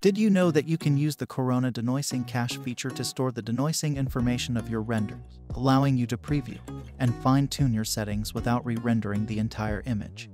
Did you know that you can use the Corona Denoising Cache feature to store the denoising information of your renders, allowing you to preview and fine-tune your settings without re-rendering the entire image?